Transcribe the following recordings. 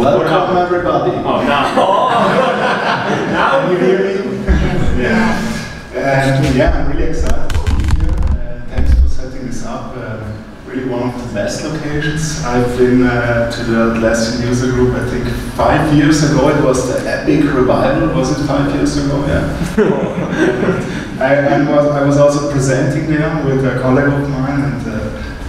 Welcome everybody. Oh, now. now you hear me? yeah. And yeah, I'm really excited to be here. Uh, thanks for setting this up. Uh, really one of the best locations. I've been uh, to the Atlassian user group, I think five years ago. It was the epic revival. Was it five years ago? Yeah. I, I, was, I was also presenting there with a colleague of mine, and the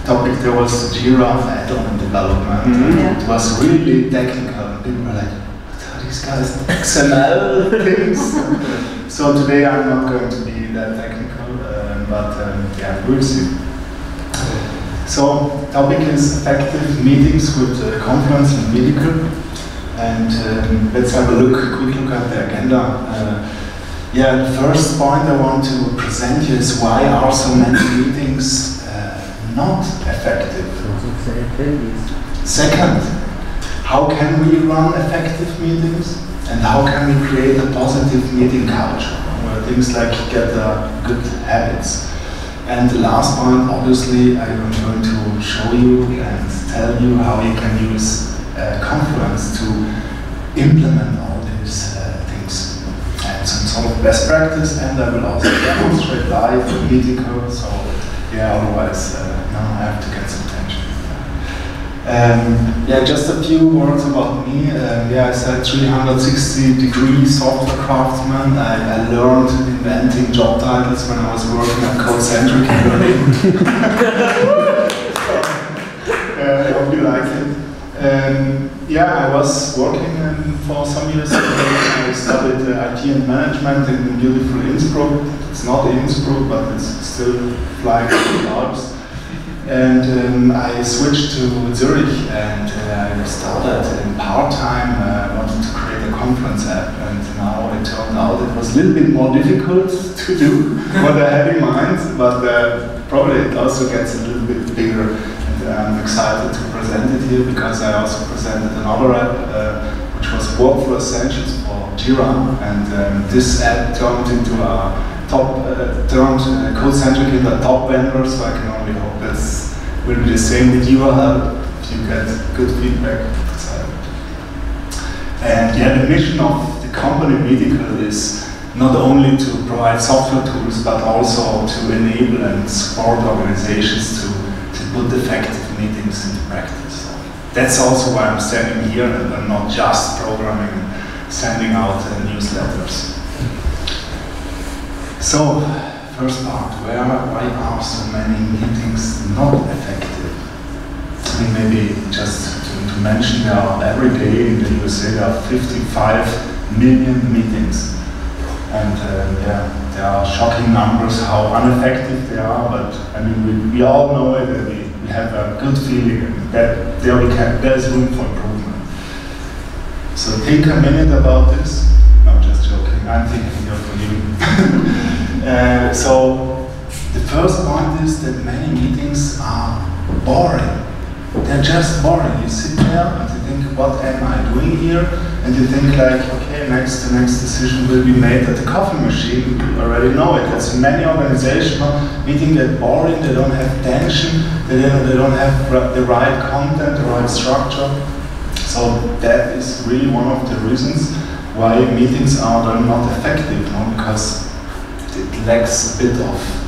topic there was Jira add-on development. Mm -hmm. It was really technical. People were like, what are these guys XML things? so today I'm not going to be that technical, uh, but um, yeah, we'll see. So topic is effective meetings with uh, Confluence and Meetical. And um, let's have a look, quick look at the agenda. Uh, yeah, the first point I want to present you is why are so many meetings not effective? Second, how can we run effective meetings? And how can we create a positive meeting culture where things like get uh, good habits? And the last point, obviously, I'm going to show you and tell you how you can use uh, Confluence to implement all these uh, things and some sort of best practice. And I will also demonstrate live the meeting code. So yeah, otherwise, uh, I have to get some attention. Um, yeah, just a few words about me. Uh, yeah, I said 360 degree software craftsman. I, I, learned inventing job titles when I was working at CodeCentric in Berlin. uh, I hope you like it. Um, yeah, I was working um, for some years. I studied uh, IT and management in beautiful Innsbruck. It's not Innsbruck, but it's still flying in the Alps. And um, I switched to Zurich and uh, I started in part-time. Uh, wanted to create a conference app and now it turned out it was a little bit more difficult to do what I had in mind, but uh, probably it also gets a little bit bigger. And I'm excited to present it here because I also presented another app uh, which was Workflow Essentials for Jira and um, this app turned into a top uh, turned uh, CodeCentric into a top vendor, so I can only hope that will be the same with your help if you get good feedback. And yeah, the mission of the company Meetical is not only to provide software tools, but also to enable and support organizations to, to put effective meetings into practice. That's also why I'm standing here and I'm not just programming sending out uh, newsletters. So, first part, why are so many meetings not effective? I mean, maybe just to, to mention there are every day in the USA there are 55 million meetings. And uh, yeah, there are shocking numbers how ineffective they are, but I mean, we, we all know it and we, we have a good feeling that there we can, there's room for improvement. So take a minute about this. No, just joking. I'm thinking for you. Uh, so the first point is that many meetings are boring. They're just boring. You sit there and you think, what am I doing here? And you think like, okay, next the next decision will be made at the coffee machine. You already know it. That's many organizational meetings that boring. They don't have tension. They don't, they don't have the right content, the right structure. So that is really one of the reasons why meetings are not effective, no? because lacks a bit of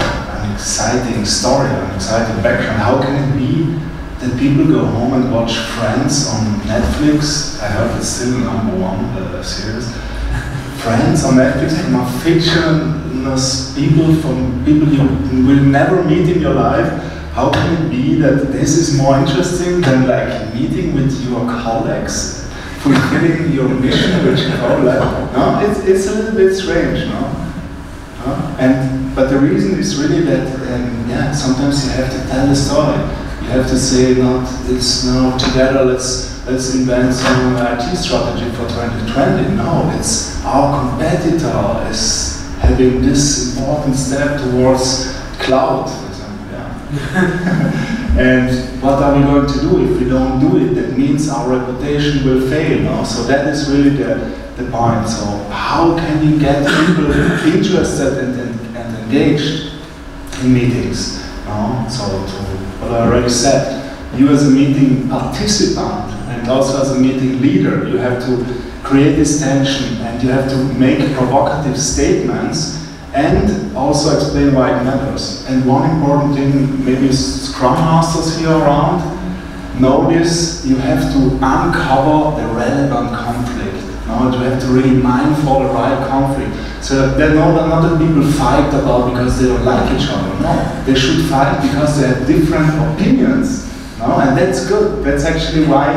an exciting story, an exciting background. How can it be that people go home and watch Friends on Netflix? I heard it's still number one uh, series. Friends on Netflix from a fictionless people, from people you will never meet in your life. How can it be that this is more interesting than like meeting with your colleagues, fulfilling your mission, which you call like, no, it's, it's a little bit strange, no? And but the reason is really that um, yeah, sometimes you have to tell a story. You have to say not it's now together. Let's let's invent some IT strategy for 2020. No, it's our competitor is having this important step towards cloud, for example. Yeah. and what are we going to do if we don't do it? That means our reputation will fail. No? So that is really the the point. So how can you get people interested and, and, and, engaged in meetings? No? So to what I already said, you as a meeting participant And also as a meeting leader, you have to create this tension and you have to make provocative statements and also explain why it matters. And one important thing, maybe Scrum Masters here around, notice you have to uncover the relevant conflict. No, you have to really mindful the right conflict. So that not, not that people fight about because they don't like each other. No, they should fight because they have different opinions. No, and that's good. That's actually why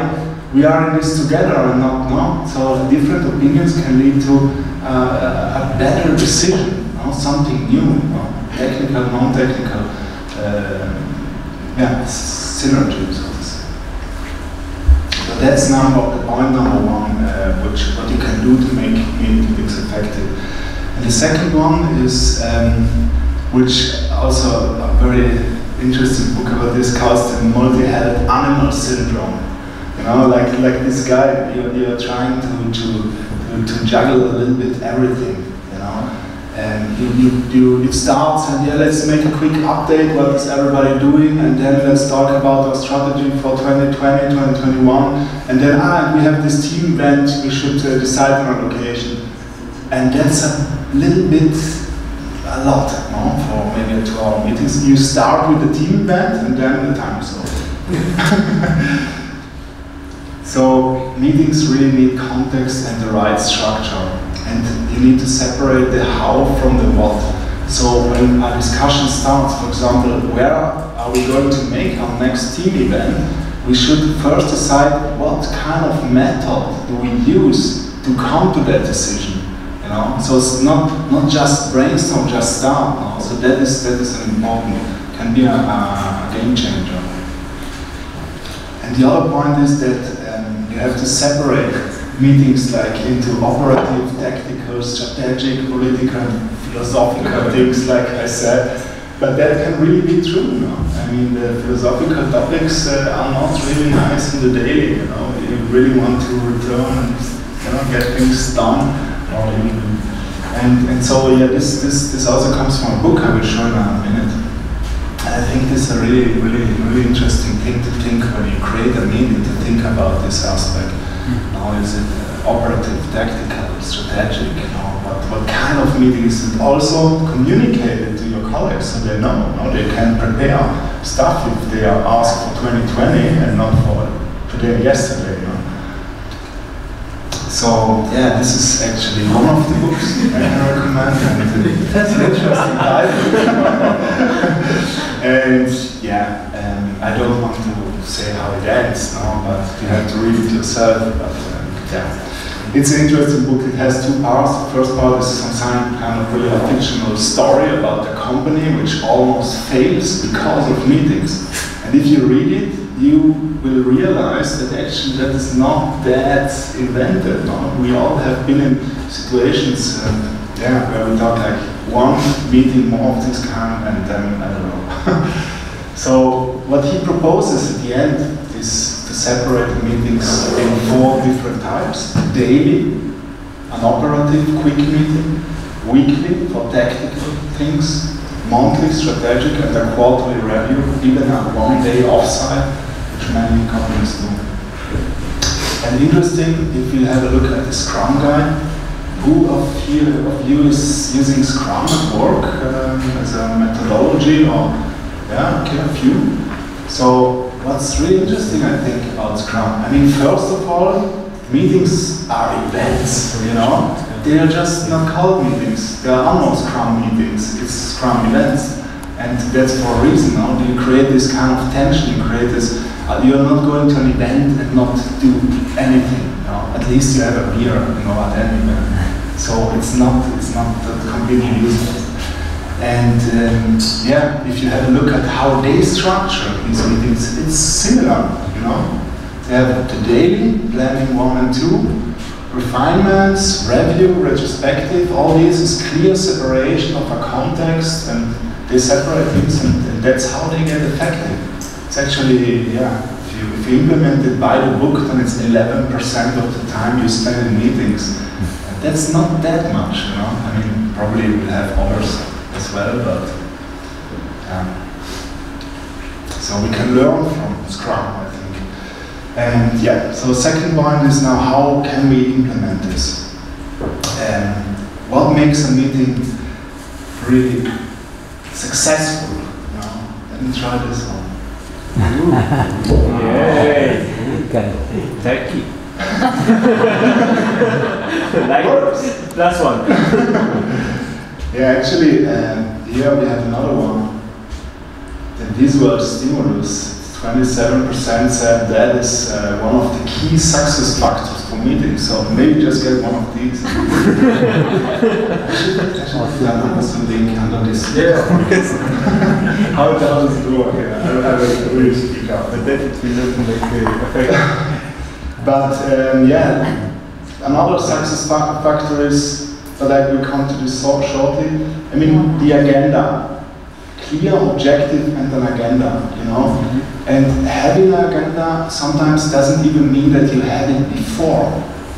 we are in this together and not no. So different opinions can lead to uh, a better decision, no? something new, no? technical, non-technical, uh, yeah, synergy. So to say. So that's number point number one, uh, which what you can do to make meetings effective. And the second one is, um, which also a very interesting book about this called the multi-headed animal syndrome. You know, like like this guy, you're, you're trying to, to, to, to juggle a little bit everything. And you, you, you, it starts and yeah, let's make a quick update, what is everybody doing, and then let's talk about our strategy for 2020, 2021, and then ah, we have this team event, we should uh, decide on a location. And that's a little bit a lot no? for maybe a two hour meetings. You start with the team event and then the time is over. So meetings really need context and the right structure. And you need to separate the how from the what. So when a discussion starts, for example, where are we going to make our next team event, we should first decide what kind of method do we use to come to that decision. You know? So it's not, not just brainstorm, just start. No? So that is, that is an important, can be a, a game changer. And the other point is that um, you have to separate meetings like into operative, tactical, strategic, political, philosophical things, like I said. But that can really be true. I mean, the philosophical topics uh, are not really nice in the daily. You know, you really want to return and you know get things done. And and so yeah, this this this also comes from a book I will show in a minute. I think this is a really, really, really interesting thing to think when you create a meeting to think about this aspect. Now, is it uh, operative, tactical, strategic? You know, what, what kind of meeting is it? Also communicated to your colleagues so they know. You know, they can prepare stuff if they are asked for 2020 and not for today, yesterday. You know. So yeah, this is actually one of the books I can recommend, and it has an interesting title. And yeah, um, I don't want to say how it ends now, but you have to read it yourself. But um, yeah, it's an interesting book. It has two parts. The first part is some kind of really a fictional story about a company which almost fails because of meetings. And if you read it, you will realize that actually that is not that invented. No? We all have been in situations, um, yeah, where we thought like one meeting more of this kind, and then I don't know. so what he proposes at the end is to separate meetings in four different types: daily, an operative, quick meeting; weekly for tactical things; monthly, strategic, and a quarterly review, even a one-day offsite, which many companies do. And interesting, if you have a look at the Scrum guide, who of you, of you is using Scrum at work um, as a methodology or, yeah, okay, a few. So what's really interesting, I think, about Scrum, I mean, first of all, meetings are events, you know? They are just not called meetings. There are no Scrum meetings, it's Scrum events. And that's for a reason, no? You create this kind of tension, you create this, uh, you're not going to an event and not do anything, you know? At least you have a beer, you know, at any event. So it's not it's not completely useless. And um, yeah, if you have a look at how they structure these meetings, it's similar. You know, they have the daily planning one and two, refinements, review, retrospective. All this is clear separation of a context, and they separate things, and, and that's how they get effective. It's actually yeah. If you, if you implement it by the book, then it's 11% of the time you spend in meetings that's not that much, you know. I mean, probably we'll have others as well, but um, so we can learn from Scrum, I think. And yeah, so second point is now how can we implement this? Um, what makes a meeting really successful? You know? Let me try this one. Yay! Okay. Techie. like last one. Yeah, actually, um, here we have another one. The visual stimulus. 27% said that is uh, one of the key success factors for meetings. So maybe just get one of these. I should actually have Amazon link under this. Yeah. How does it work? Yeah, I, I will really speak up. But that it will not make a effect. But um, yeah, another success fa- factor is, but I will come to this so shortly. I mean, the agenda. Clear objective and an agenda, you know. Mm-hmm. And having an agenda sometimes doesn't even mean that you had it before.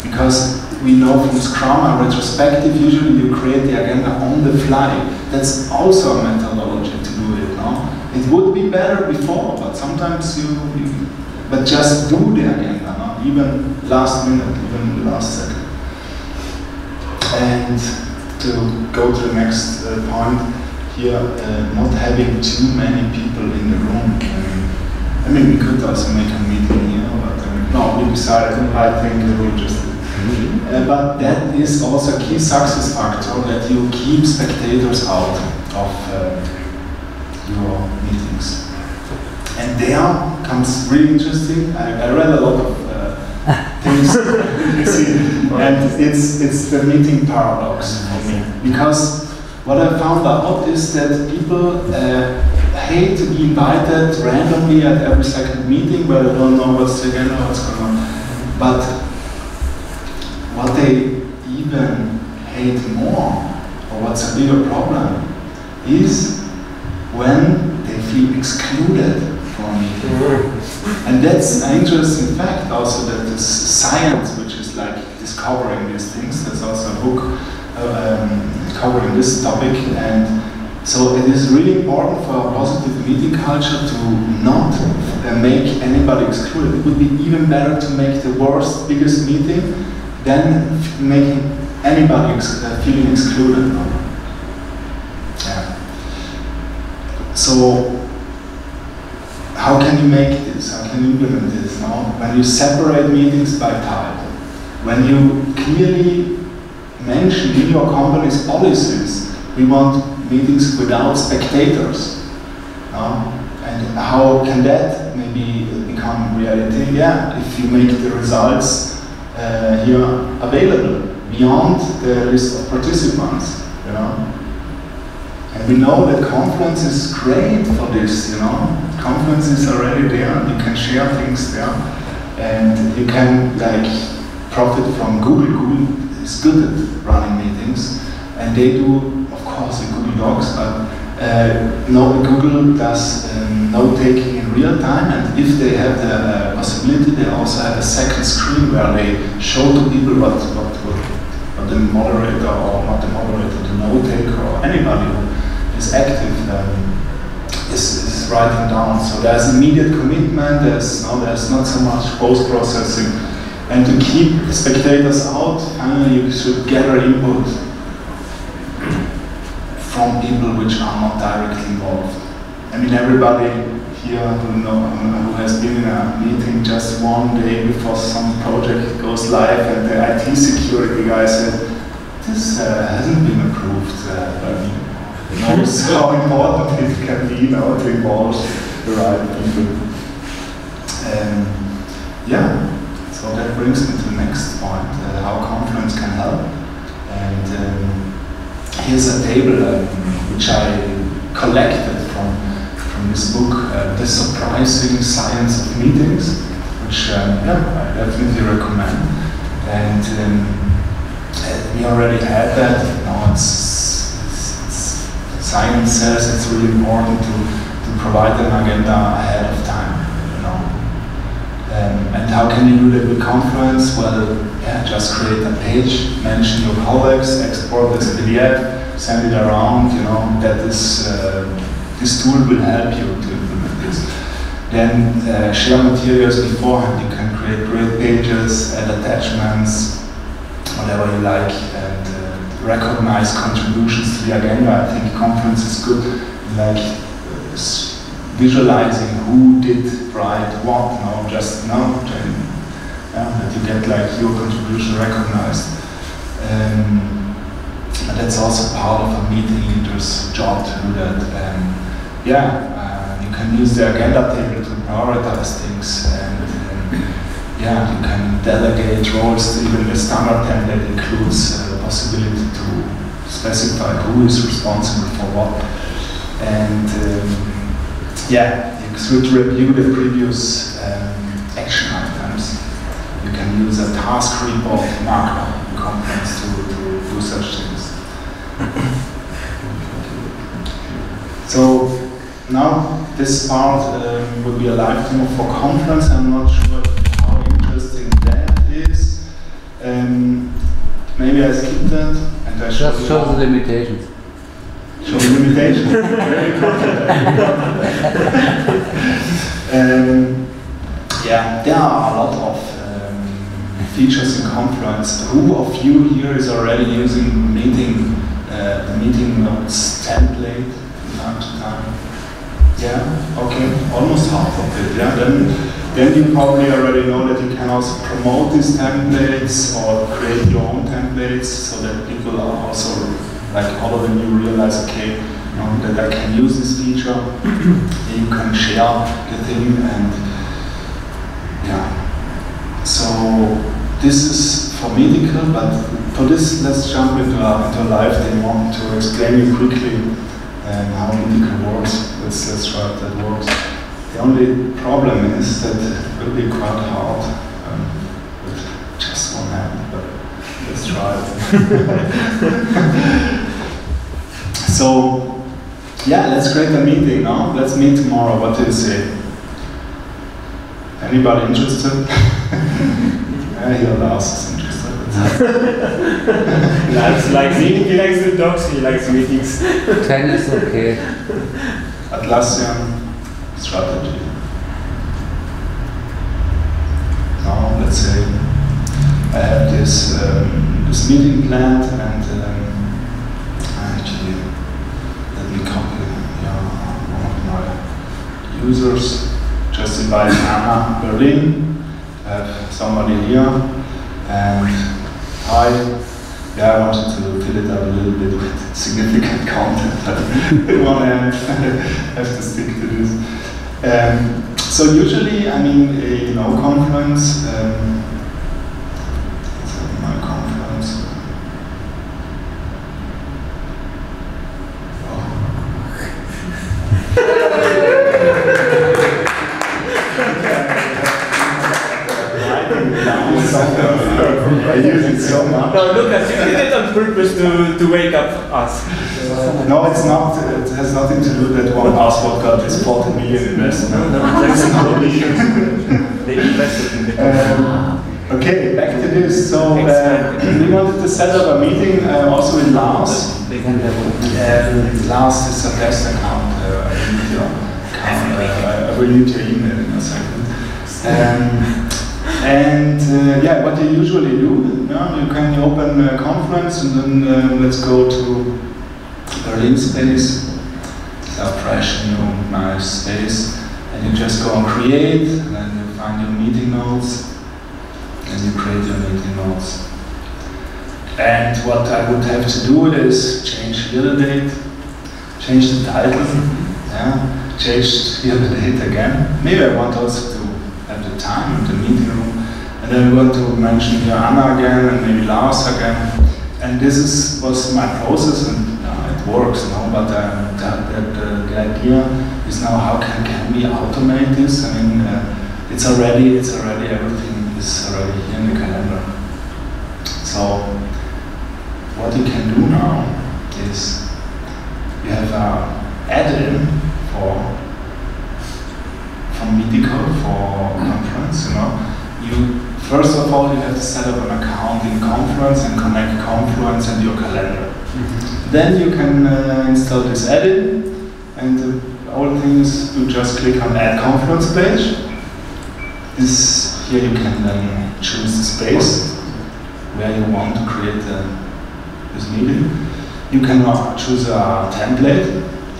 Because we know from Scrum and retrospective, usually you create the agenda on the fly. That's also a methodology to do it, no? It would be better before, but sometimes you, you but just do the agenda, no? even last minute, even last second. And to go to the next uh, point here, uh, not having too many people in the room. I mean, I mean, we could also make a meeting here, but I mean, no, we decided, I think we will just uh, but that is also a key success factor that you keep spectators out of uh, your meetings. And there comes really interesting. I, I read a lot of and it's it's the meeting paradox because what I found out is that people uh, hate to be invited randomly at every second meeting where they don't know what's the agenda, what's going on. But what they even hate more, or what's a bigger problem, is when they feel excluded a meeting. And that's an interesting fact also that this science, which is like discovering these things, there's also a book uh, um, covering this topic. And so it is really important for a positive meeting culture to not uh, make anybody excluded. It would be even better to make the worst, biggest meeting than making anybody ex uh, feeling excluded. Yeah. So how can you make this? How can you implement this? No? When you separate meetings by type, when you clearly mention in your company's policies, we want meetings without spectators. No? And how can that maybe become reality? Yeah, if you make the results uh, here available beyond the list of participants, you know. We know that Confluence is great for this, you know. Confluence is already there, you can share things there, and you can like profit from Google. Google is good at running meetings, and they do, of course, in Google Docs, but uh, no, Google does um, note taking in real time, and if they have the uh, possibility, they also have a second screen where they show to people what what, what, the moderator or not the moderator, the note taker or anybody is active um, is, is writing down. So there's immediate commitment. There's no, there's not so much post processing, and to keep spectators out, finally you should gather input from people which are not directly involved. I mean, everybody here who, know, who has been in a meeting just one day before some project goes live and the IT security guy said, this uh, hasn't been approved uh, by me. Knows how important it can be now to involve the right people. Um, yeah, so that brings me to the next point, uh, how Confluence can help. And um, here's a table um, which I collected from, from this book, uh, The Surprising Science of Meetings, which um, yeah, I definitely recommend. And um, we already had that. Now it's, science says it's really important to, to provide an agenda ahead of time. You know? Um, and how can you do that with Confluence? Well, yeah, just create a page, mention your colleagues, export this PDF, send it around. You know that is uh, this tool will help you to implement this. Then uh, share materials beforehand. You can create great pages, add attachments, whatever you like, uh, recognize contributions to the agenda. I think Confluence is good, like uh, visualizing who did write what. No, just no, yeah, that you get like your contribution recognized. Um, and that's also part of a meeting leader's job to do that. And yeah, uh, you can use the agenda table to prioritize things and, and yeah, you can delegate roles. Even the standard template includes uh, possibility to specify who is responsible for what. And um, yeah, you should review the previous um, action items. You can use a task report markup in to, to do such things. so now this part um, will be a live demo for Confluence. I'm not sure how interesting that is. Um, maybe I skip that and I show Just show the limitations. Show the limitations. Very um, yeah, there are a lot of um, features in Confluence. Who of you here is already using meeting uh, the meeting notes template from time to time? Yeah, okay, almost half of it. Yeah, then then you probably already know that you can also promote these templates or create your own templates so that people are also like all of them you realize okay you know, that I can use this feature. you can share the thing and yeah. So this is for Meetical, but for this let's jump into a, into a live demo to explain you quickly um, how Meetical works. Let's, let's try if that works. The only problem is that it will be quite hard um, with just one hand, but let's try it. so, yeah, let's create a meeting now. Let's meet tomorrow. What do you say? Anybody interested? yeah, he asks interested. Likes, likes meeting, he likes the dogs, he likes meetings. 10 is okay. Atlassian strategy. Now, let's say I have this um, this meeting planned, and um, actually let me copy yeah, one of my users. Just invite Anna Berlin. Have somebody here, and hi. Yeah, I wanted to fill it up a little bit with significant content, but on one hand, I have to stick to this. Um, so usually, I mean, a, you know, Confluence, um, my Confluence. I use it so much. No, Lukas, you did it on purpose to, to wake up us. No, it's not. It has nothing to do that one password got this 40 million investment. That's not They invested in the Um, okay, back to this. So uh, we wanted to set up a meeting uh, also in Lars. Um, Lars is a test account. Uh, I need your account. Uh, I will need your email in a second. Um, and uh, yeah, what you usually do, yeah, you can open a Confluence and then uh, let's go to Berlin space. Fresh, new, nice space. And you just go and create, and then you find your meeting notes, and you create your meeting notes. And what I would have to do is change the date, change the title, yeah, change here the date again. Maybe I want also to have the time in the meeting room. And then we want to mention here Anna again and maybe Lars again. And this is, was my process and works, know, but um, that, uh, the idea is now how can, can we automate this? I mean, uh, it's already, it's already, everything is already here in the calendar. So what you can do now is you have an add-in for from Meetical for Confluence, you know. You first of all you have to set up an account in Confluence and connect Confluence and your calendar. Then you can uh, install this add-in and uh, all things you just click on Add Confluence page. This here you can then choose the space where you want to create this meeting. You can uh, choose a template.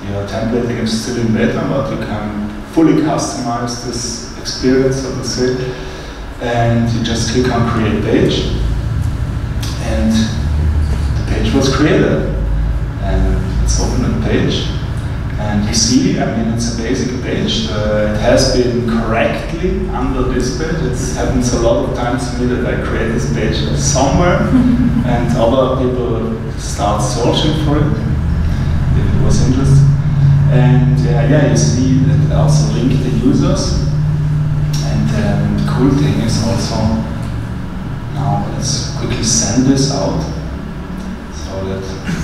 Your template is still in beta, but you can fully customize this experience, so to say. And you just click on Create Page, and the page was created. And let's open the page. And you see, I mean, it's a basic page. Uh, it has been correctly under this page. It happens a lot of times to me that I create this page somewhere and other people start searching for it if it was interesting. And uh, yeah, you see that it also link the users. And um, the cool thing is also, now let's quickly send this out so that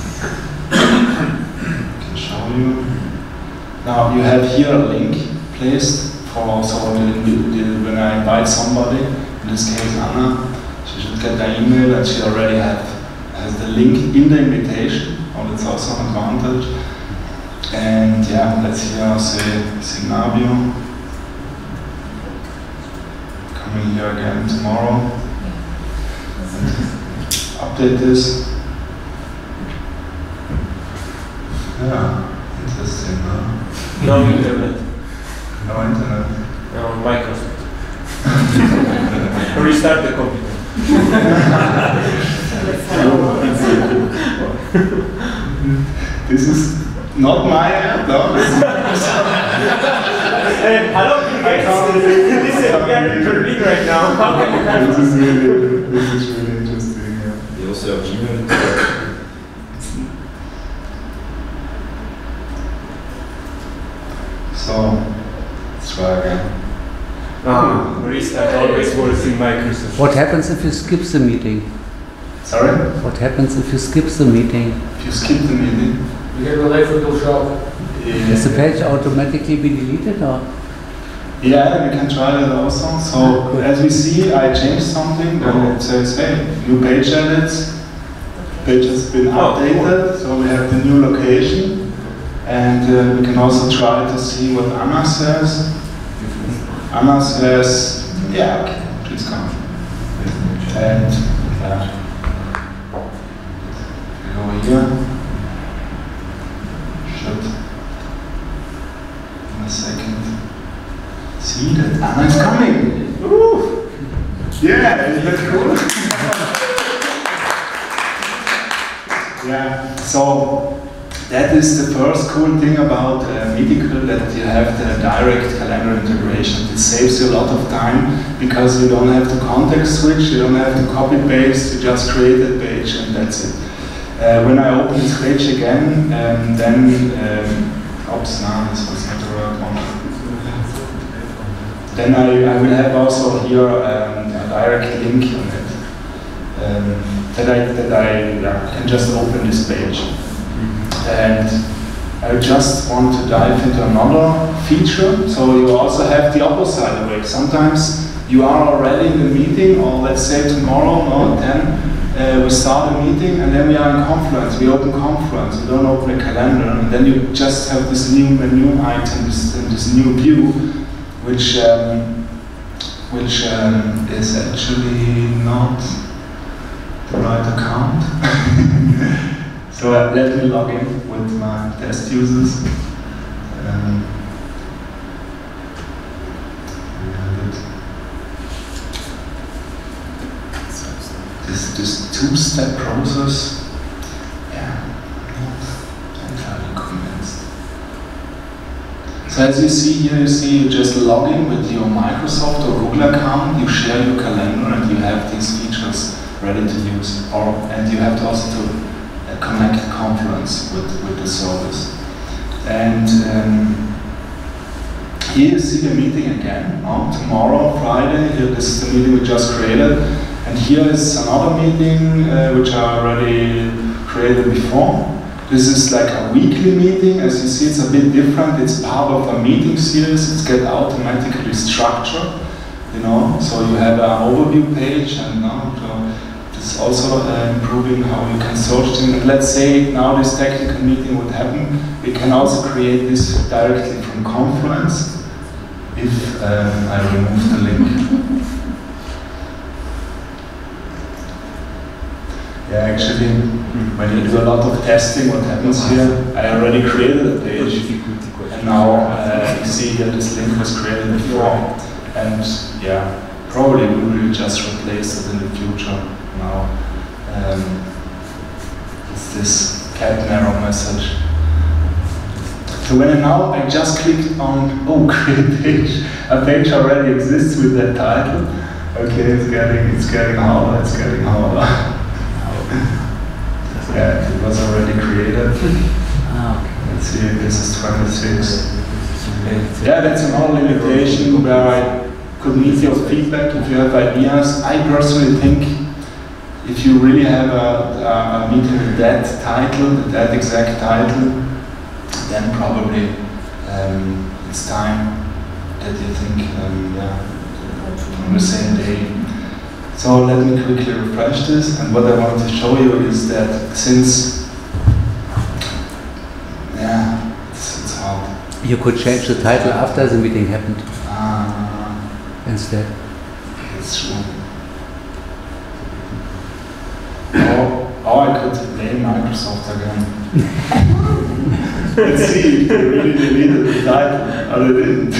Now you have here a link placed for so when I invite somebody, in this case Anna, she should get the email and she already have, has the link in the invitation, or that's also an advantage. And yeah, let's here say Signavio. Coming here again tomorrow. Update this. Yeah, interesting. No internet. No internet. No Microsoft. Restart the computer. This is not my app, no? This Hey, hello, guys. Listen, we are in Berlin right now. How can you help this is really, this is really interesting. Yeah. You also have Gmail. So, let's try again. Ah, restart always Microsoft. What happens if you skip the meeting? Sorry? What happens if you skip the meeting? If you skip the meeting, We have a live photo shop. Is the page automatically be deleted or? Yeah, we can try that also. So Good. as we see, I changed something, then it says, hey, new page edits. Page has been Oh, cool. updated, so we have the new location. And uh, we can also try to see what Anna says. Anna says, yeah, please come. And yeah. We go here. Should in a second see that Anna is coming. Woo! Yeah, isn't that cool? yeah, so that is the first cool thing about uh, Meetical that you have the direct calendar integration. It saves you a lot of time because you don't have to context switch, you don't have to copy paste, you just create a page and that's it. Uh, when I open this page again, um, then, um, oops, no, this was not the right one. Then I, I will have also here um, a direct link on it. Um, that I, that I yeah, can just open this page. And I just want to dive into another feature. So you also have the opposite way. Sometimes you are already in the meeting, or let's say tomorrow, no, 10, uh, we start a meeting and then we are in Confluence. We open Confluence. we don't open a calendar, and then you just have this new menu item, this, this new view, which um, which um, is actually not the right account. so uh, let me log in with my test users. Um. This, this two-step process, yeah, not entirely convinced. So as you see here, you see you just log in with your Microsoft or Google account, you share your calendar and you have these features ready to use. Or, and you have to also to connect Confluence with, with the service. And um, here you see the meeting again, no? tomorrow, Friday, here this is the meeting we just created. And here is another meeting uh, which I already created before. This is like a weekly meeting. As you see, it's a bit different. It's part of a meeting series. It's get automatically structured, you know. So you have an overview page and know, to, It's also uh, improving how you can search. And let's say now this technical meeting would happen, we can also create this directly from Confluence if um, I remove the link. Yeah, actually, when you do a lot of testing, what happens here, I already created a page, and now uh, you see here this link was created before, and yeah, probably we will just replace it in the future now. Um, it's this cat narrow message. So when I now I just clicked on oh create page, a page already exists with that title. Okay, it's getting it's getting harder, it's getting harder. yeah, it was already created. Ah. Let's see, this is 26. Yeah, that's another limitation where I could need your feedback if you have ideas. I personally think if you really have a, a, meeting with that title, with that exact title, then probably um, it's time that you think, um, yeah, on the same day. So let me quickly refresh this, and what I want to show you is that since, yeah, it's, it's hard. You could change the title after the meeting happened instead. it's true. Or, or I could blame Microsoft again. Let's see if they really deleted the title, or they didn't.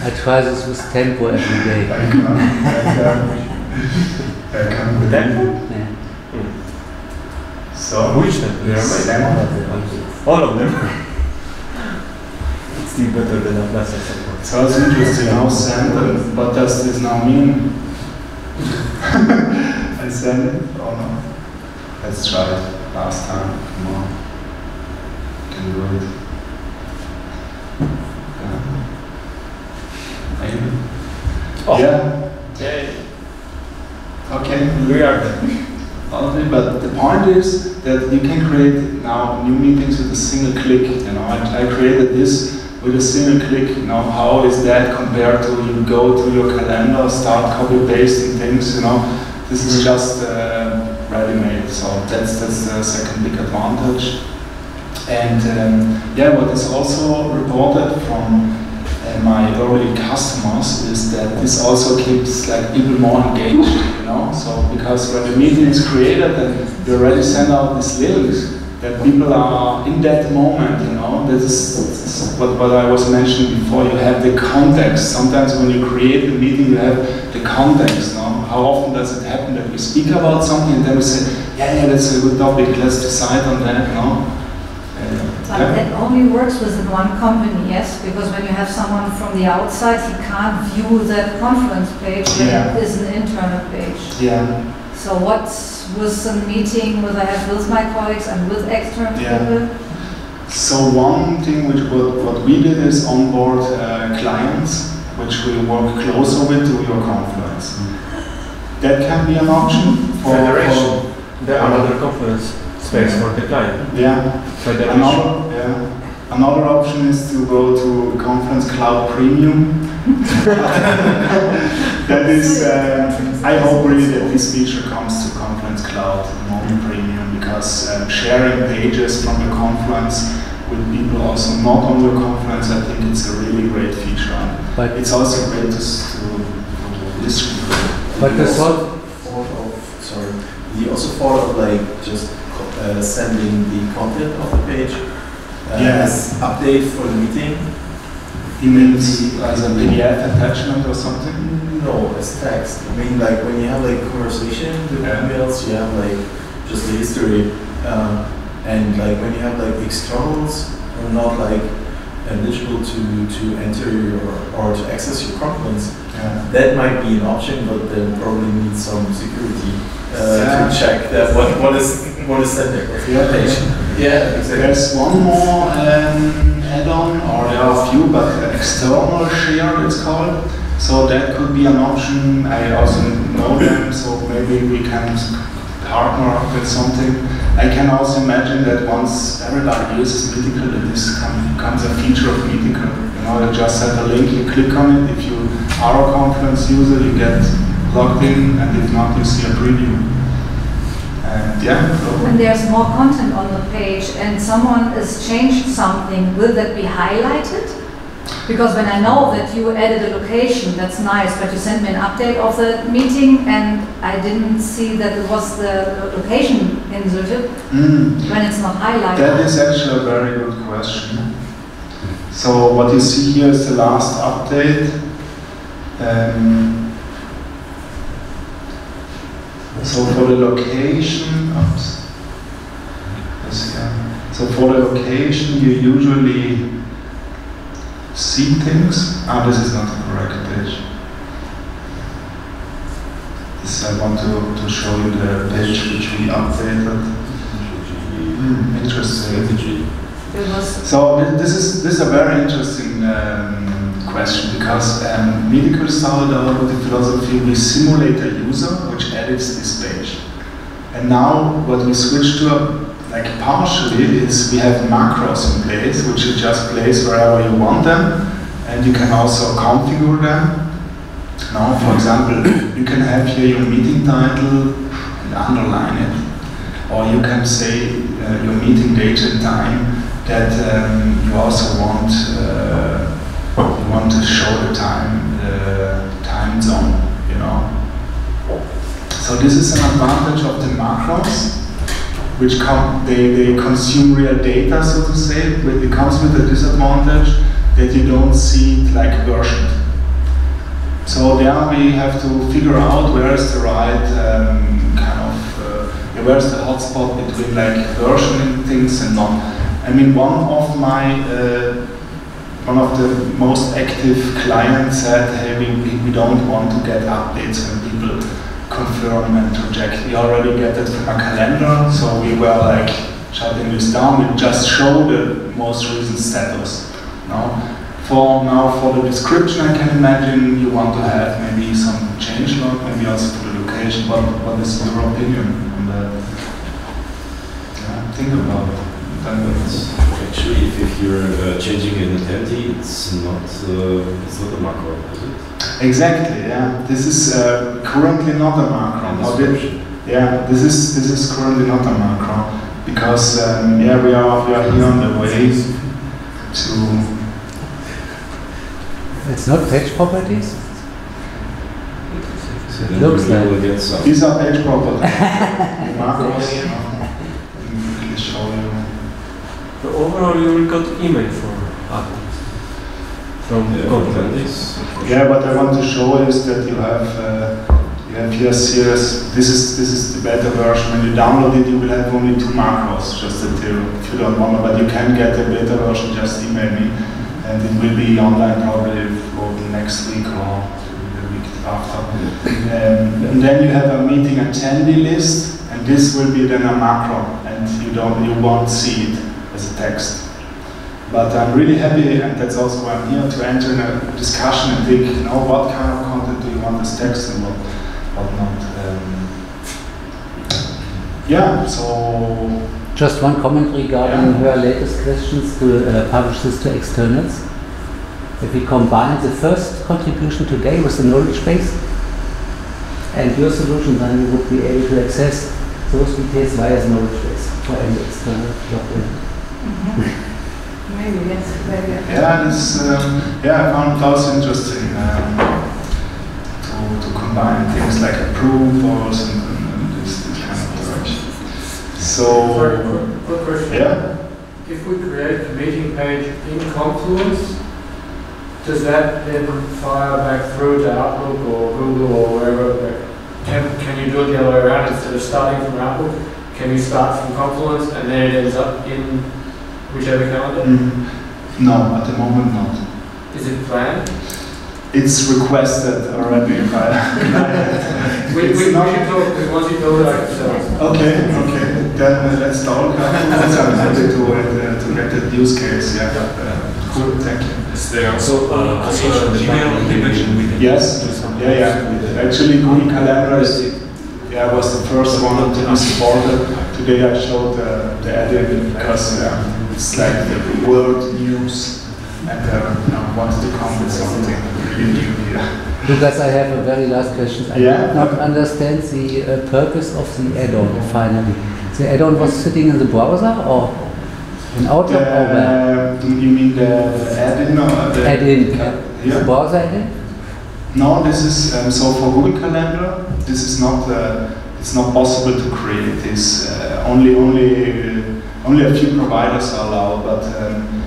I try this with Tempo every day. I can't, I can't, I can't believe it. Yeah. So, Which one? There. All of them. It's still better than a plus support. So it's interesting how send and what does this now mean? I send it or no? Let's try it last time. Come on. Can you do it. Yeah. Maybe. Oh. Yeah. Yeah, Okay. we are there. Honestly, but the point is that you can create now new meetings with a single click. You know, I, I created this with a single click. You know, how is that compared to you go to your calendar, start copy pasting things? You know, this is just uh, ready-made. So that's that's the second big advantage. And um, yeah, what is also reported from uh, my early customers is that this also keeps like people more engaged, you know. So because when the meeting is created and you already send out these links, that people are in that moment, you know. This is, what, what I was mentioning before. You have the context. Sometimes when you create a meeting, you have the context. You know? How often does it happen that we speak about something and then we say, yeah, yeah, that's a good topic. Let's decide on that, you know. Uh, But yeah. that only works within one company, yes, because when you have someone from the outside, he can't view that Confluence page Yeah. it is an internal page. Yeah. So what was the meeting that I have with my colleagues and with external Yeah. people? So one thing which what, what we did is onboard uh, clients which will work closer with to your Confluence. That can be an option for Federation. The another Confluence space for the client. yeah. Federation. Another yeah. Another option is to go to Confluence Cloud Premium. that is, uh, I hope really that this feature comes to Confluence Cloud more Premium because uh, sharing pages from the Confluence with people also not on the Confluence, I think it's a really great feature. But It's also great to, to, to distribute. but the also thought of, sorry, you also thought of like just uh, sending the content of the page uh, Yeah. as update for the meeting? You mean it's as a PDF attachment or something? No, as text. I mean, like when you have like conversation with Yeah. emails, you have like just the history, uh, and like when you have like externals are not like eligible to to enter your or to access your Confluence, Yeah. that might be an option, but then probably need some security uh, Yeah. to check that what what is what is sent there. Yeah. page. Yeah, exactly. There's one more um, add-on, or there are a few, but external share it's called. So that could be an option. I also know them, so maybe we can partner up with something. I can also imagine that once everybody uses Meetical, this becomes a feature of Meetical. You know, you just set a link, you click on it. If you are a Confluence user, you get logged in, and if not, you see a preview. And yeah, so- When there's more content on the page and someone has changed something, will that be highlighted? Because when I know that you added a location, that's nice, but you sent me an update of the meeting and I didn't see that it was the location inserted, Mm. when it's not highlighted. That is actually a very good question. So what you see here is the last update. Um, so for the location, oops. Yes, yeah. So for the location, you usually see things. Ah, this is not the correct page. This I want to, to show you the page which we updated. Hmm, interesting. It was, So thi- this is this is a very interesting um, question because um, Meetical solidarity philosophy we simulate a user which edits this page, and now what we switch to like partially is we have macros in place which you just place wherever you want them, and you can also configure them. Now, for example, you can have here your meeting title and underline it, or you can say uh, your meeting date and time that um, you also want uh, you want to show the time uh, time zone, you know. So this is an advantage of the macros, which come they, they consume real data, so to say. But it comes with a disadvantage that you don't see it like versioned. So there we have to figure out where is the right um, kind of uh, where's the hotspot between like versioning things and not. I mean, one of my uh, one of the most active clients said, "Hey, we, we, we don't want to get updates when people confirm and reject. We already get it from a calendar, so we were like shutting this down. We just show the most recent status. No, for now for the description, I can imagine you want to have maybe some change log, maybe also for the location. What what is your opinion on that? Yeah, think about it. Actually, if, if you're uh, changing an entity, it's not uh, it's not a macro, is it? Exactly. Yeah. This is uh, currently not a macro. And Or the- description. Yeah, this is this is currently not a macro because um, yeah we are we are here on the way to It's not page properties? So then Looks you like- will get some. these are page properties. The macros. you know, let me quickly show you. So overall, you will got email for updates from Yeah, Confluence. Yeah, what I want to show is that you have uh, you have here series. This is this is the beta version. When you download it, you will have only two macros. Just you, if you don't want, but you can get the beta version. Just email me, and it will be online probably for the next week or the week after. Um, and then you have a meeting attendee list, and this will be then a macro, and you don't you won't see it as a text. But I'm really happy, and that's also why I'm here to enter in a discussion and think, you know, what kind of content do you want as text and what, what not. Um, yeah, so Just one comment regarding Yeah. her latest questions to uh, publish this to externals. If we combine the first contribution today with the knowledge base and your solution, then we would be able to access those details via the knowledge base for any external login. Mhm. Maybe, yes, maybe. yeah, this, um, yeah, I found it also interesting um, to, to combine things like approvals and, and, and this, this kind of direction. So, quick- quick question. yeah. If we create a meeting page in Confluence, does that then fire back through to Outlook or Google or wherever? Can, can you do it the other way around instead of starting from Outlook? Can you start from Confluence and then it ends up in whichever calendar? Mm, no, at the moment not. Is it planned? It's requested already by. We, we, we It's should talk, because once you build it out yourself. Okay, okay, then uh, let's talk. afterwards. I'm happy to, uh, to get that use case, yeah. Uh, Cool, thank you. Is there also uh, also a Gmail integration with it? Yes, yeah, yeah. Actually, Google Calendar is, yeah, was the first one to be supported. Today I showed uh, the edit because um, it's like the world news and uh, I wanted to come with something really new here. Lukas, I have a very last question. I Yeah. did not understand the uh, purpose of the add-on finally. The add-on was sitting in the browser or in Outlook or where? Uh, you mean the add-in or the Add-in, ca- The Yeah. browser add-in? No, this is um, so for Google Calendar. This is not. Uh, it's not possible to create this. Uh, only, only, only a few providers are allowed. But um,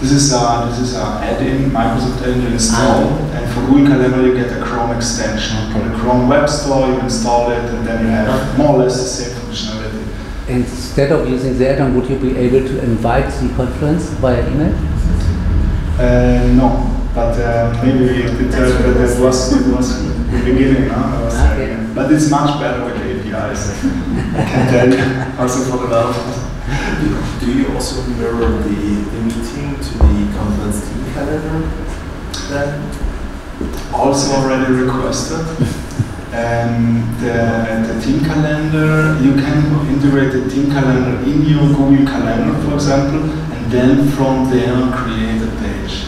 this is a this is a add-in Microsoft you install, and for Google Calendar you get a Chrome extension from the Chrome Web Store. You install it, and then you have more or less the same functionality. Instead of using the add-on, would you be able to invite the Confluence via email? Uh, no, but uh, maybe it, uh, that that was it was the beginning, no? That was, uh, Okay. yeah. But it's much better with APIs. I can tell you, also for the developers. Do you also mirror the, the meeting to the Confluence team calendar then? Also already requested. and the, the team calendar, you can integrate the team calendar in your Google Calendar, for example, and then from there create a page.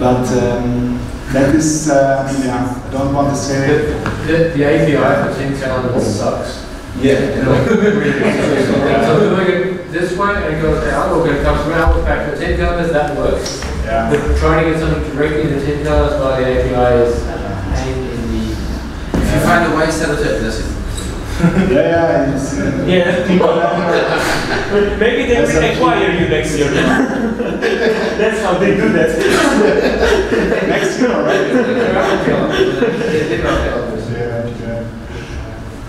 But um, that is, uh, I mean, yeah, I don't want to say The, the, the API for Team Calendar sucks. Yeah. You know, really sucks. So doing it this way and it goes to Outlook and it comes from Outlook back to Team Calendar, that works. Yeah. But trying to get something directly into Team Calendar via the API is a pain in the. If you find a way, set it up, that's it. Yeah, yeah, uh, Yeah. calendar. Maybe they That's will acquire you next year. That's how they do that. Next year already. They're out of Yeah, yeah.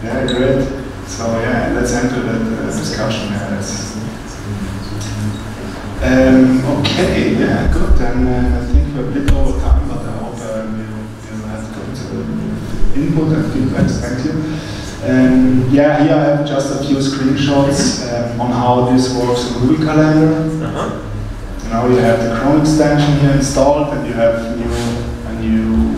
Yeah, great. So yeah, let's enter that uh, discussion. Yeah, that's, um, okay, yeah, good. Then uh, I think we're a bit over time, but I hope uh, you, you have good uh, input and feedback. Thank you. Um, yeah, here I have just a few screenshots um, on how this works in Google Calendar. Uh-huh. Now you have the Chrome extension here installed, and you have new, a new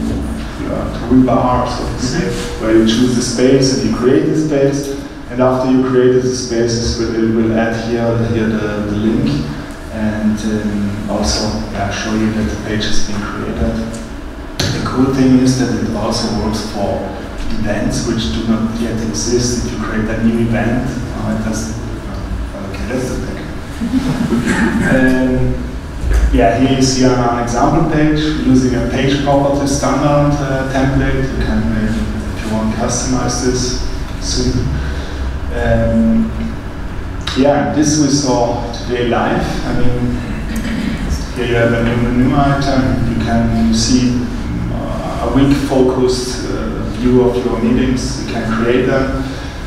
uh, toolbar, so to say, where you choose the space and you create the space. And after you created the spaces, it will, it will add here, here the, the link and um, also yeah, show you that the page has been created. The cool thing is that it also works for events which do not yet exist. If you create a new event, uh, it does. Uh, okay, that's the thing. um, yeah, here you see an example page using a page property standard uh, template. You can, uh, if you want, customize this soon. Um, yeah, this we saw today live. I mean, here you have a new menu item. You can see uh, a week focused uh, view of your meetings. You can create them.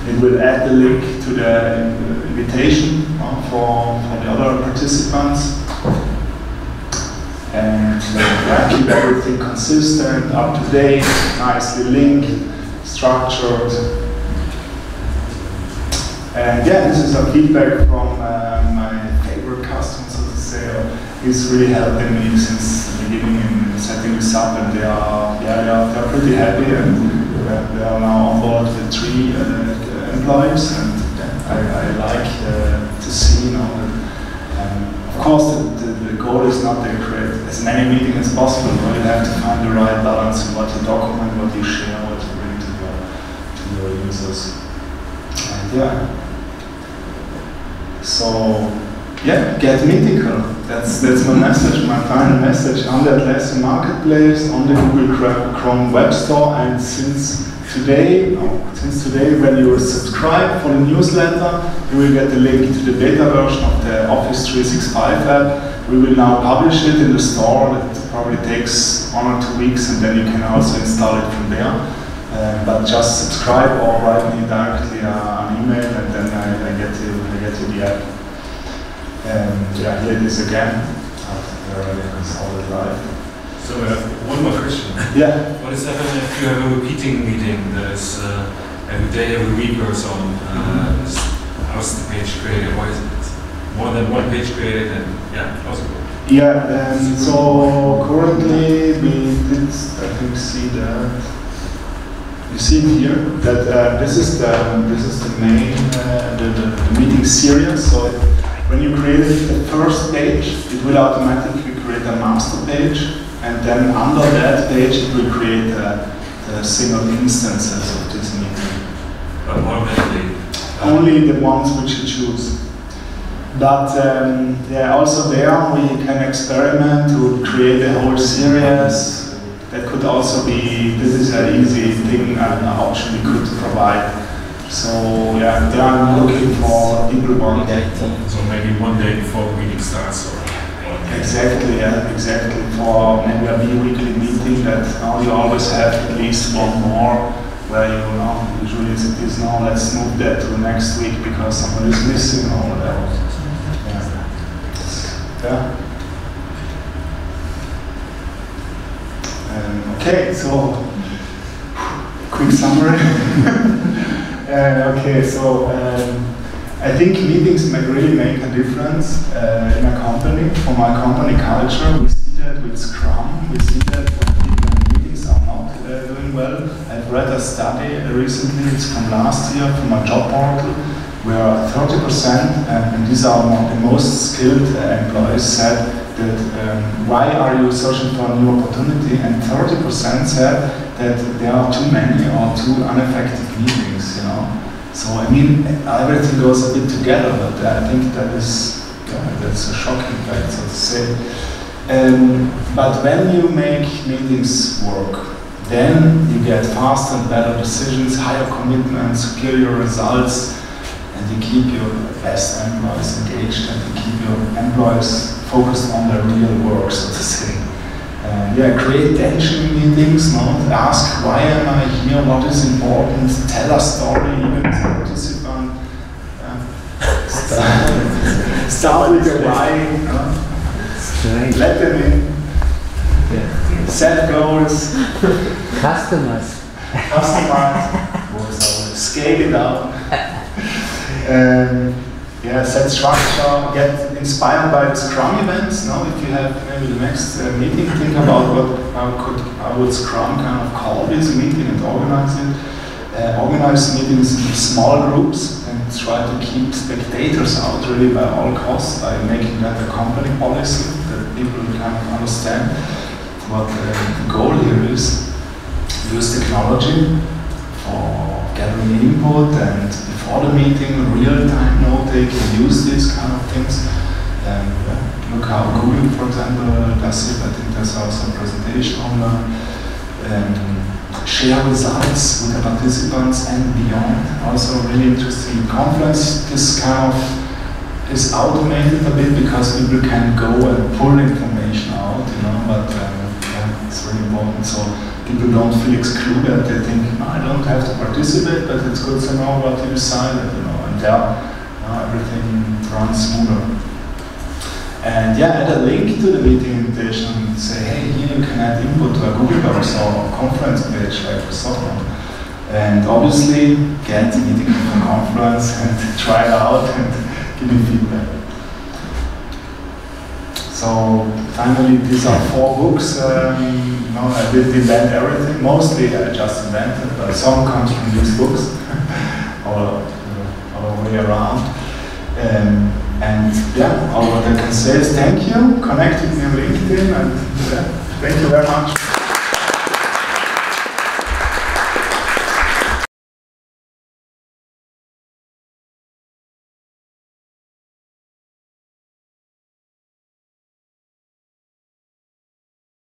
It will add the link to the uh, invitation uh, for, for the other participants. And uh, keep everything consistent, up to date, nicely linked, structured. And yeah, this is a feedback from uh, my favorite customer, so to say. Uh, He's really helping me since the beginning in setting this up, and they are, yeah, they are, they are pretty happy, and they are now on board with three uh, employees, and I, I like uh, to see, you know, um, of course, the, the, the goal is not to create as many meetings as possible, but you have to find the right balance in what you document, what you share, what you bring to your, to your users. And yeah. So, yeah, get Meetical. That's that's my message, my final message on the Atlassian Marketplace, on the Google Chrome- Web Store, and since today, since today, when you subscribe for the newsletter, you will get the link to the beta version of the Office 365 app. We will now publish it in the store. It probably takes one or two weeks, and then you can also install it from there. Uh, but just subscribe or write me directly uh, an email, and then I, I get you I get you the app. And yeah, here it is again. After installed it live. So uh, one more question. Yeah. What is happening if you have a repeating meeting that is uh, every day, every week or so? Uh, is- how's the page created? Why is it more than one page created? And yeah, how's it? Yeah, and so currently we did, I think, see that. You see it here that uh, this is the this is the main uh, the, the meeting series. So when you create the first page, it will automatically create a master page, And then under that page, it will create a, the single instances of this meeting. But automatically. uh, Only the ones which you choose. But um, yeah, also there we can experiment to create a whole series. That could also be, this is an easy thing, an option we could provide. So yeah, there I'm looking for people want So maybe one day before the meeting starts or. Exactly, yeah, exactly. For maybe a bi-weekly meeting that now you always have at least one more where you know, usually it is now let's move that to the next week because someone is missing or whatever. Yeah. yeah. Um, okay, so quick summary. uh, okay, so um, I think meetings really make a difference uh, in a company. For my company culture, we see that with Scrum. We see that when meetings are not uh, doing well. I've read a study recently, it's from last year, from a job portal, where 30%, uh, and these are the most skilled uh, employees, said that um, why are you searching for a new opportunity? And 30% said that there are too many or too ineffective meetings, you know. So I mean, everything goes a bit together, but I think that is yeah, that's a shocking fact, so to say. Um, but when you make meetings work, then you get faster and better decisions, higher commitment, superior results, you keep your best employees engaged and you keep your employees focused on their real work, so to say. Uh, yeah, create tension meetings, no? ask why am I here, what is important, tell a story even a participant. Start, start with the why? Let them in, Yeah. set goals, Customers. customize, scale it up. Um, yeah, set structure, get inspired by the Scrum events. Now, if you have maybe the next uh, meeting, think about what how could how would Scrum kind of call this meeting and organize it. Uh, organize meetings in small groups and try to keep spectators out really by all costs by making that a company policy that people of understand what uh, the goal here is. Use technology for gathering input and before the meeting, real-time note taking, use these kind of things. And yeah, look how Google, for example, does it. I think there's also a presentation on that. Um, share results with the participants and beyond. Also really interesting Confluence. This kind of is automated a bit because people can go and pull information out, you know, but um, yeah, it's really important. So people don't feel excluded. They think, I don't have to participate, but it's good to know what you decided, you know, and uh, everything runs smoother. And yeah, add a link to the meeting invitation and say, hey, here you can add input to a Google Docs or Confluence page like Software. And obviously, get the meeting from Confluence and try it out and give me feedback. So finally, these are four books. Um, I didn't invent everything. Mostly I just invented, but some comes from these books, uh, all the way around. Um, and yeah, all what I can say is thank you. Connect with me on LinkedIn, and yeah, thank you very much.